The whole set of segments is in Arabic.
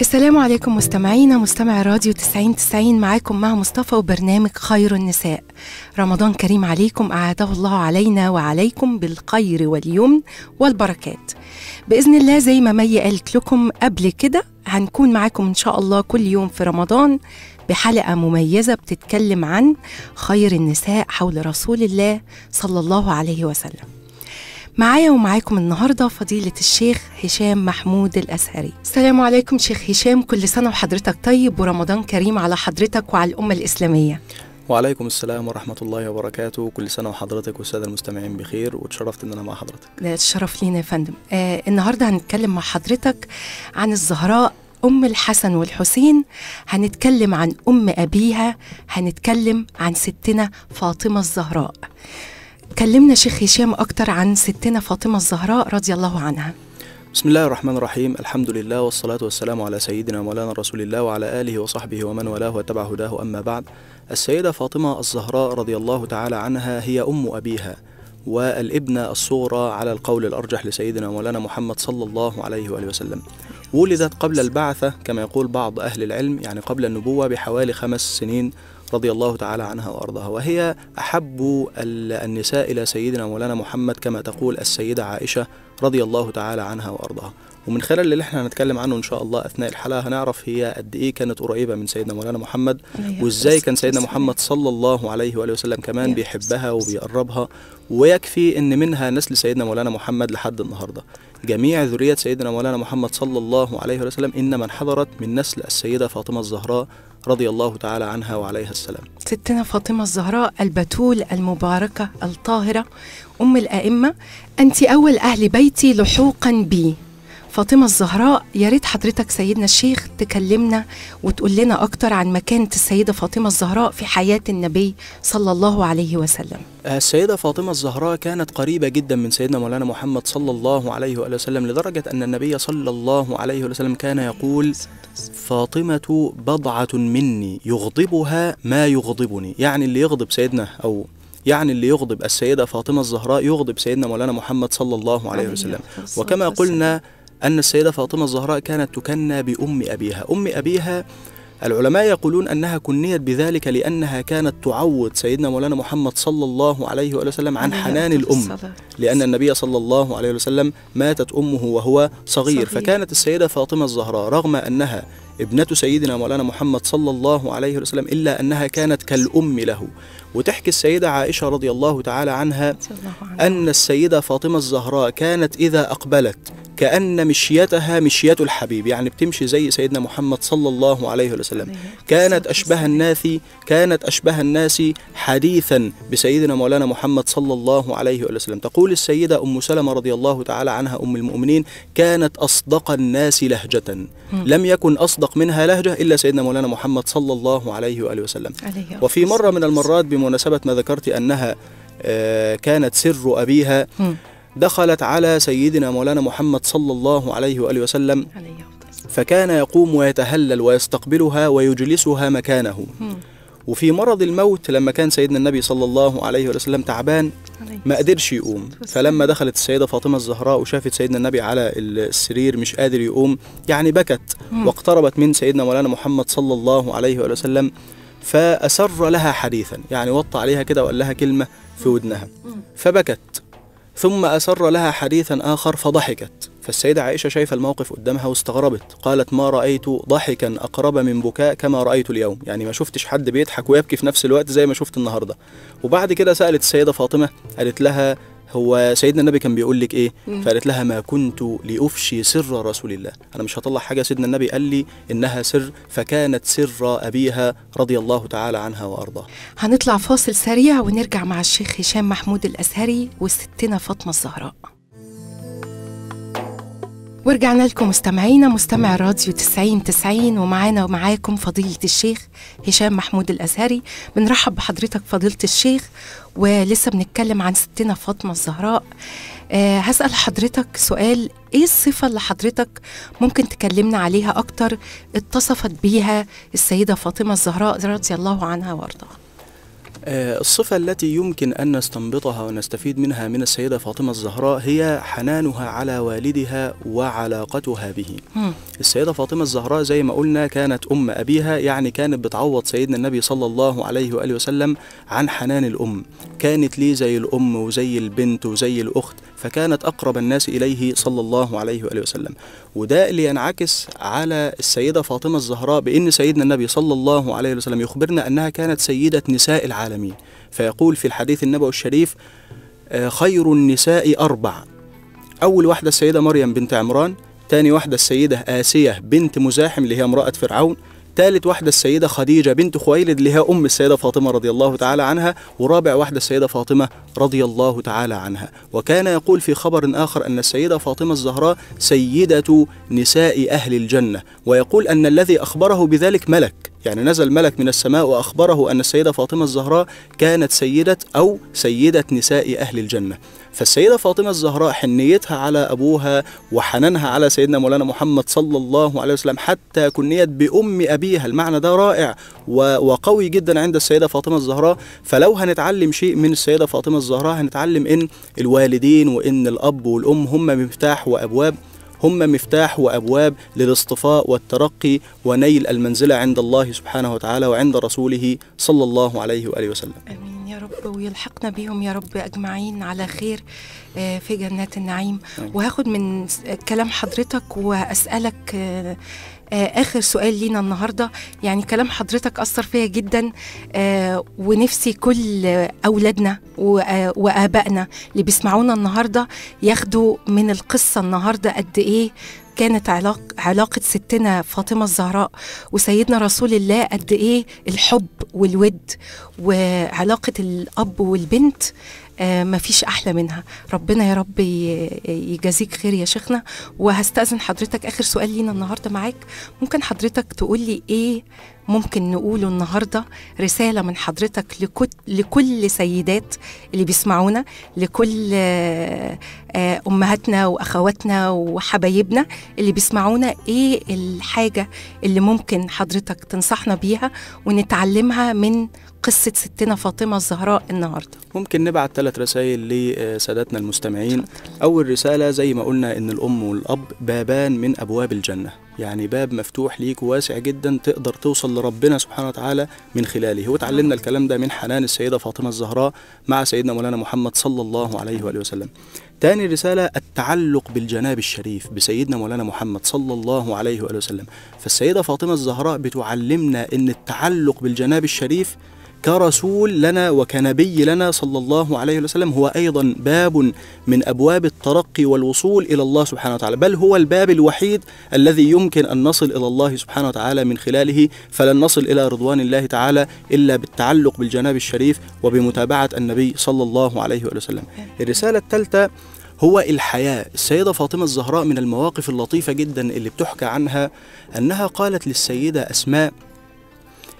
السلام عليكم مستمعينا مستمع راديو 90 90 معاكم مع مصطفى وبرنامج خير النساء. رمضان كريم عليكم أعاده الله علينا وعليكم بالخير واليمن والبركات. بإذن الله زي ما مي قالت لكم قبل كده هنكون معاكم إن شاء الله كل يوم في رمضان بحلقة مميزة بتتكلم عن خير النساء حول رسول الله صلى الله عليه وسلم. معايا ومعاكم النهارده فضيلة الشيخ هشام محمود الأزهري. السلام عليكم شيخ هشام كل سنة وحضرتك طيب ورمضان كريم على حضرتك وعلى الأمة الإسلامية. وعليكم السلام ورحمة الله وبركاته كل سنة وحضرتك والسادة المستمعين بخير وتشرفت إن أنا مع حضرتك ده الشرف لينا يا فندم. آه النهارده هنتكلم مع حضرتك عن الزهراء أم الحسن والحسين هنتكلم عن أم أبيها هنتكلم عن ستنا فاطمة الزهراء كلمنا شيخ هشام أكتر عن ستنا فاطمة الزهراء رضي الله عنها. بسم الله الرحمن الرحيم. الحمد لله والصلاة والسلام على سيدنا مولانا رسول الله وعلى آله وصحبه ومن والاه واتبع هداه. أما بعد السيدة فاطمة الزهراء رضي الله تعالى عنها هي أم أبيها والابنة الصغرى على القول الأرجح لسيدنا مولانا محمد صلى الله عليه وآله وسلم. ولدت قبل البعثة كما يقول بعض أهل العلم يعني قبل النبوة بحوالي خمس سنين رضي الله تعالى عنها وأرضاها. وهي أحب النساء إلى سيدنا مولانا محمد كما تقول السيدة عائشة رضي الله تعالى عنها وأرضاها. ومن خلال اللي إحنا هنتكلم عنه إن شاء الله أثناء الحلقة هنعرف هي قد إيه كانت قريبة من سيدنا مولانا محمد وإزاي كان سيدنا محمد صلى الله عليه وآله وسلم كمان بيحبها وبيقربها. ويكفي إن منها نسل سيدنا مولانا محمد لحد النهارده. جميع ذرية سيدنا مولانا محمد صلى الله عليه وسلم إنما انحدرت من نسل السيدة فاطمة الزهراء رضي الله تعالى عنها وعليها السلام. ستنا فاطمة الزهراء البتول المباركة الطاهرة أم الأئمة أنت أول أهل بيتي لحوقا بي. فاطمة الزهراء يا ريت حضرتك سيدنا الشيخ تكلمنا وتقول لنا أكتر عن مكانة السيدة فاطمة الزهراء في حياة النبي صلى الله عليه وسلم. السيدة فاطمة الزهراء كانت قريبة جدا من سيدنا مولانا محمد صلى الله عليه وآله وسلم لدرجة أن النبي صلى الله عليه وسلم كان يقول فاطمة بضعة مني يغضبها ما يغضبني. يعني اللي يغضب سيدنا أو يعني اللي يغضب السيدة فاطمة الزهراء يغضب سيدنا مولانا محمد صلى الله عليه وسلم. وكما قلنا أن السيدة فاطمة الزهراء كانت تكنى بأم أبيها. أم أبيها العلماء يقولون أنها كنيت بذلك لأنها كانت تعوض سيدنا مولانا محمد صلى الله عليه وآله وسلم عن حنان الأم لأن النبي صلى الله عليه وسلم ماتت أمه وهو صغير, صغير. فكانت السيدة فاطمة الزهراء رغم أنها ابنة سيدنا مولانا محمد صلى الله عليه وسلم إلا أنها كانت كالأم له. وتحكي السيدة عائشة رضي الله تعالى عنها أن السيدة فاطمة الزهراء كانت إذا أقبلت كأن مشيتها مشية الحبيب يعني بتمشي زي سيدنا محمد صلى الله عليه وسلم. كانت أشبه الناس كانت أشبه الناس حديثا بسيدنا مولانا محمد صلى الله عليه وسلم. تقول السيدة أم سلمة رضي الله تعالى عنها أم المؤمنين كانت أصدق الناس لهجة. لم يكن أصدق منها لهجة إلا سيدنا مولانا محمد صلى الله عليه وآله وسلم. وفي مرة من المرات بمناسبة ما ذكرت أنها كانت سر أبيها دخلت على سيدنا مولانا محمد صلى الله عليه وآله وسلم فكان يقوم ويتهلل ويستقبلها ويجلسها مكانه. وفي مرض الموت لما كان سيدنا النبي صلى الله عليه وسلم تعبان ما قدرش يقوم. فلما دخلت السيدة فاطمة الزهراء وشافت سيدنا النبي على السرير مش قادر يقوم يعني بكت واقتربت من سيدنا مولانا محمد صلى الله عليه وسلم فأسر لها حديثا يعني وطى عليها كده وقال لها كلمة في ودنها. فبكت. ثم أسر لها حديثا آخر فضحكت. فالسيدة عائشة شايفة الموقف قدامها واستغربت. قالت ما رأيت ضحكا أقرب من بكاء كما رأيت اليوم. يعني ما شفتش حد بيضحك ويبكي في نفس الوقت زي ما شفت النهاردة. وبعد كده سألت السيدة فاطمة قالت لها هو سيدنا النبي كان بيقول لك إيه؟ فقالت لها ما كنت لأفشي سر رسول الله. أنا مش هطلع حاجة سيدنا النبي قال لي إنها سر فكانت سر أبيها رضي الله تعالى عنها وارضاها هنطلع فاصل سريع ونرجع مع الشيخ هشام محمود الأزهري وستنا فاطمة الزهراء. ورجعنا لكم مستمعينا مستمع راديو 90 90 ومعانا ومعاكم فضيلة الشيخ هشام محمود الأزهري. بنرحب بحضرتك فضيلة الشيخ ولسه بنتكلم عن ستنا فاطمة الزهراء. أه هسأل حضرتك سؤال إيه الصفة اللي حضرتك ممكن تكلمنا عليها أكتر اتصفت بيها السيدة فاطمة الزهراء رضي الله عنها وأرضاها؟ الصفة التي يمكن أن نستنبطها ونستفيد منها من السيدة فاطمة الزهراء هي حنانها على والدها وعلاقتها به. السيدة فاطمة الزهراء زي ما قلنا كانت أم أبيها يعني كانت بتعوض سيدنا النبي صلى الله عليه وآله وسلم عن حنان الأم. كانت ليه زي الأم وزي البنت وزي الأخت فكانت أقرب الناس إليه صلى الله عليه وآله وسلم. وده اللي ينعكس على السيدة فاطمة الزهراء بأن سيدنا النبي صلى الله عليه وسلم يخبرنا أنها كانت سيدة نساء العالمين. فيقول في الحديث النبوي الشريف آه، خير النساء أربع. أول واحدة السيدة مريم بنت عمران تاني واحدة السيدة آسية بنت مزاحم اللي هي امرأة فرعون. تالت واحدة السيدة خديجة بنت خويلد اللي هي أم السيدة فاطمة رضي الله تعالى عنها. ورابع واحدة السيدة فاطمة رضي الله تعالى عنها. وكان يقول في خبر آخر أن السيدة فاطمة الزهراء سيدة نساء أهل الجنة. ويقول أن الذي أخبره بذلك ملك. يعني نزل ملك من السماء وأخبره أن السيدة فاطمة الزهراء كانت سيدة أو سيدة نساء أهل الجنة. فالسيدة فاطمة الزهراء حنيتها على أبوها وحنانها على سيدنا مولانا محمد صلى الله عليه وسلم حتى كنيت بأم أبيها. المعنى ده رائع وقوي جدا عند السيدة فاطمة الزهراء. فلو هنتعلم شيء من السيدة فاطمة الزهراء هنتعلم إن الوالدين وإن الأب والأم هم مفتاح وأبواب هم مفتاح وأبواب للاصطفاء والترقي ونيل المنزلة عند الله سبحانه وتعالى وعند رسوله صلى الله عليه وآله وسلم. آمين يا رب ويلحقنا بيهم يا رب أجمعين على خير آه، في جنات النعيم. وهاخد من كلام حضرتك وأسألك آه، آه، آخر سؤال لينا النهارده. يعني كلام حضرتك أثر فيا جدا آه، ونفسي كل أولادنا وآ- وآبائنا اللي بيسمعونا النهارده ياخدوا من القصة النهارده قد إيه كانت علاق علاقة ستنا فاطمة الزهراء وسيدنا رسول الله قد إيه الحب والود وعلاقة الأب والبنت. آه مفيش أحلى منها. ربنا يا رب يجازيك خير يا شيخنا. وهستأذن حضرتك آخر سؤال لينا النهاردة معاك. ممكن حضرتك تقول لي إيه ممكن نقوله النهاردة؟ رسالة من حضرتك لكل, لكل سيدات اللي بيسمعونا لكل آه، آه، أمهاتنا وأخواتنا وحبايبنا اللي بيسمعونا. إيه الحاجة اللي ممكن حضرتك تنصحنا بيها ونتعلمها من قصة ستنا فاطمة الزهراء النهاردة. ممكن نبعت ثلاث رسائل لسادتنا المستمعين. أول رسالة زي ما قلنا إن الأم والأب بابان من أبواب الجنة. يعني باب مفتوح ليك واسع جدا تقدر توصل لربنا سبحانه وتعالى من خلاله. وتعلمنا الكلام ده من حنان السيدة فاطمة الزهراء مع سيدنا مولانا محمد صلى الله عليه وآله وسلم. تاني رسالة التعلق بالجناب الشريف بسيدنا مولانا محمد صلى الله عليه وآله وسلم. فالسيدة فاطمة الزهراء بتعلمنا إن التعلق بالجناب الشريف كرسول لنا وكنبي لنا صلى الله عليه وسلم هو أيضا باب من أبواب الترقي والوصول إلى الله سبحانه وتعالى، بل هو الباب الوحيد الذي يمكن أن نصل إلى الله سبحانه وتعالى من خلاله، فلن نصل إلى رضوان الله تعالى إلا بالتعلق بالجناب الشريف وبمتابعة النبي صلى الله عليه وسلم. الرسالة الثالثة هو الحياء السيدة فاطمة الزهراء من المواقف اللطيفة جدا اللي بتحكى عنها أنها قالت للسيدة أسماء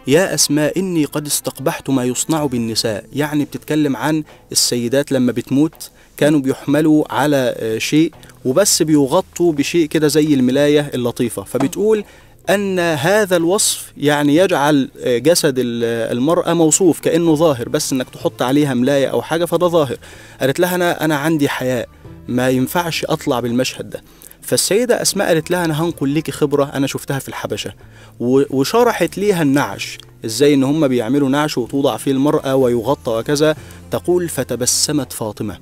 يا أسماء إني قد استقبحت ما يصنع بالنساء. يعني بتتكلم عن السيدات لما بتموت كانوا بيحملوا على آه، شيء وبس بيغطوا بشيء كده زي الملاية اللطيفة. فبتقول أن هذا الوصف يعني يجعل آه، جسد ال- المرأة موصوف كأنه ظاهر بس إنك تحط عليها ملاية أو حاجة فده ظاهر. قالت لها أنا أنا عندي حياء ما ينفعش أطلع بالمشهد ده. فالسيدة أسماء قالت لها أنا هنقل ليكي خبرة أنا شفتها في الحبشة. وشرحت ليها النعش. إزاي إن هم بيعملوا نعش وتوضع فيه المرأة ويغطى وكذا. تقول فتبسمت فاطمة.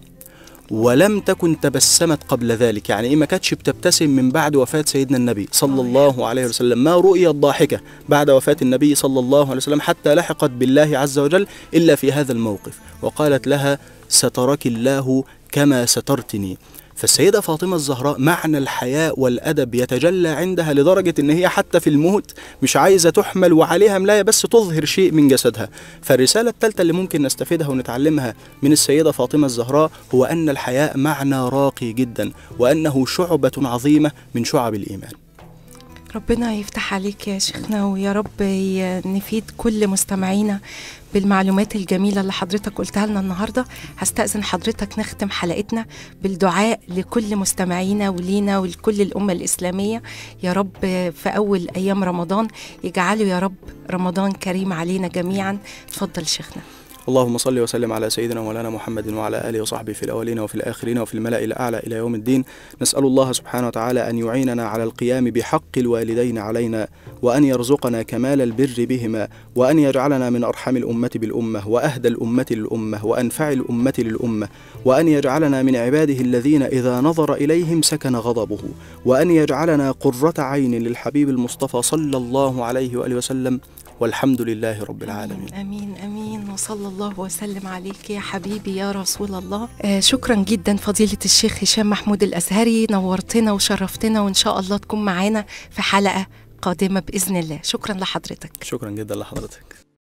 ولم تكن تبسمت قبل ذلك. يعني إيه ما كانتش بتبتسم من بعد وفاة سيدنا النبي صلى الله عليه وسلم. ما رؤيت ضاحكة بعد وفاة النبي صلى الله عليه وسلم حتى لحقت بالله عز وجل إلا في هذا الموقف. وقالت لها سترك الله كما سترتني. فالسيدة فاطمة الزهراء معنى الحياء والأدب يتجلى عندها لدرجة إن هي حتى في الموت مش عايزة تحمل وعليها ملاية بس تظهر شيء من جسدها. فالرسالة الثالثة اللي ممكن نستفيدها ونتعلمها من السيدة فاطمة الزهراء هو أن الحياء معنى راقي جدا وأنه شعبة عظيمة من شعب الإيمان. ربنا يفتح عليك يا شيخنا ويا رب نفيد كل مستمعينا بالمعلومات الجميلة اللي حضرتك قلتها لنا النهاردة. هستأذن حضرتك نختم حلقتنا بالدعاء لكل مستمعينا ولينا ولكل الأمة الإسلامية. يا رب في أول أيام رمضان يجعله يا رب رمضان كريم علينا جميعا. اتفضل شيخنا. اللهم صل وسلم على سيدنا مولانا محمد وعلى آله وصحبه في الأولين وفي الآخرين وفي الملأ الأعلى إلى يوم الدين. نسأل الله سبحانه وتعالى أن يعيننا على القيام بحق الوالدين علينا وأن يرزقنا كمال البر بهما وأن يجعلنا من أرحم الأمة بالأمة وأهدى الأمة للأمة وأنفع الأمة للأمة وأن يجعلنا من عباده الذين إذا نظر إليهم سكن غضبه وأن يجعلنا قرة عين للحبيب المصطفى صلى الله عليه وآله وسلم والحمد لله رب العالمين. آمين آمين. وصلى الله وسلم عليك يا حبيبي يا رسول الله. آه شكرا جدا فضيلة الشيخ هشام محمود الأزهري. نورتنا وشرفتنا وإن شاء الله تكون معانا في حلقة قادمة بإذن الله. شكرا لحضرتك. شكرا جدا لحضرتك.